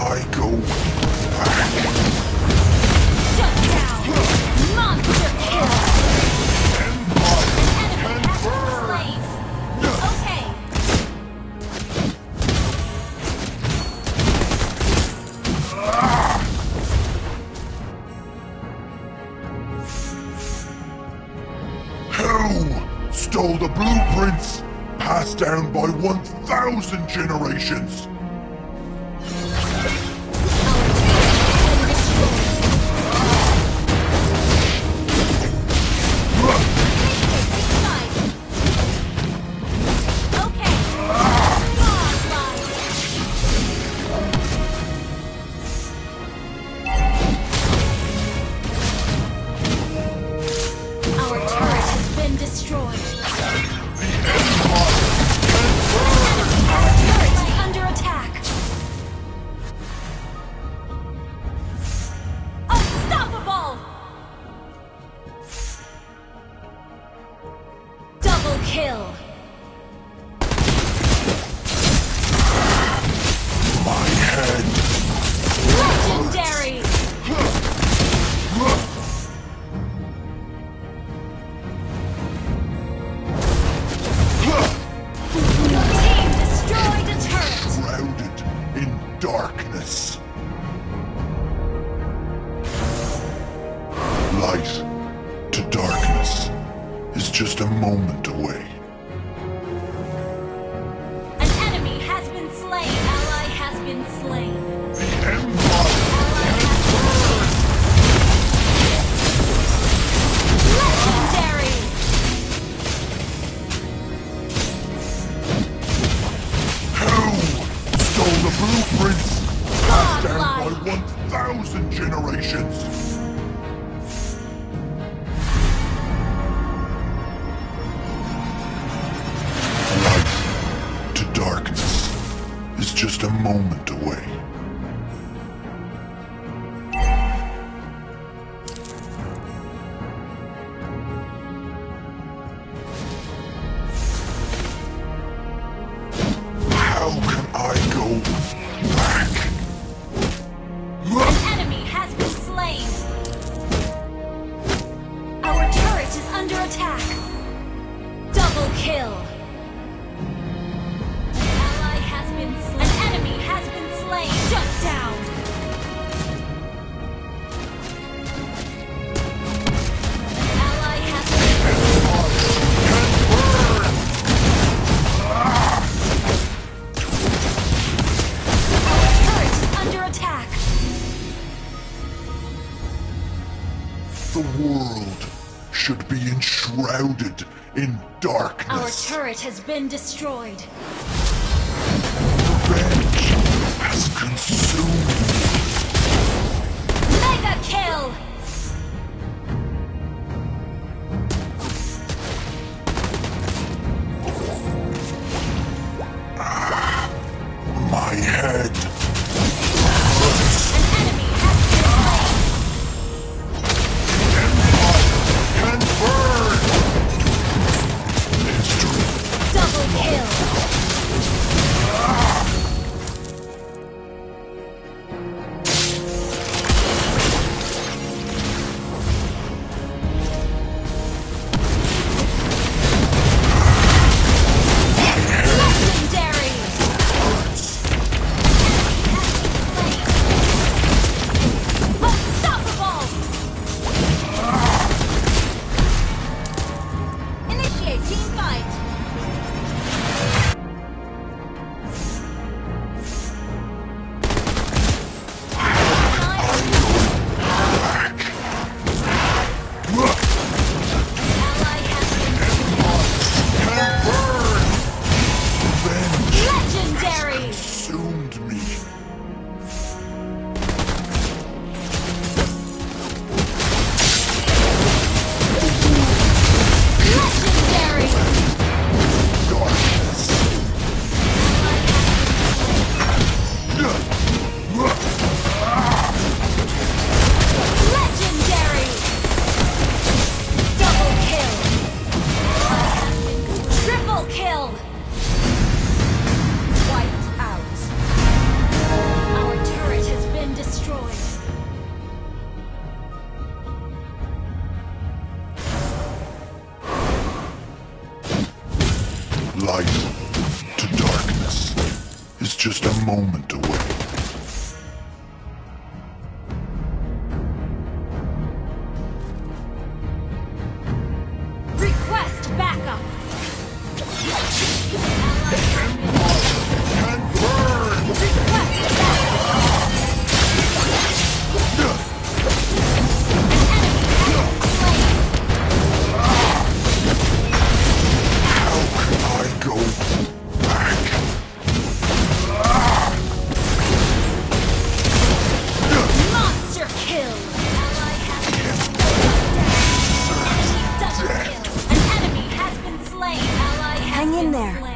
I go back. Shut down! Monster kill! Okay! Who stole the blueprints passed down by 1,000 generations? shrouded in darkness. Our turret has been destroyed. Revenge has consumed me. Mega kill! moment to. In there.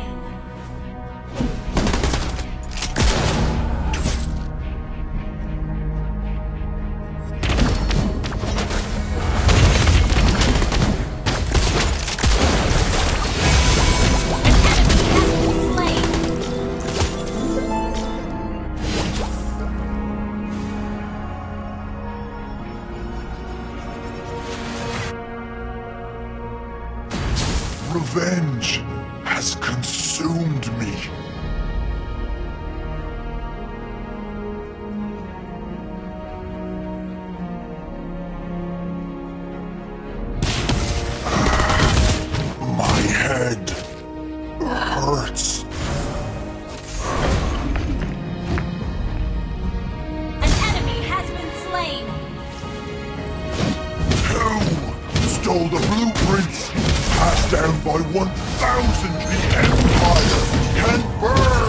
revenge has consumed me. My head hurts. An enemy has been slain. Who stole the blueprints? cast down by 1,000, the Empire can burn!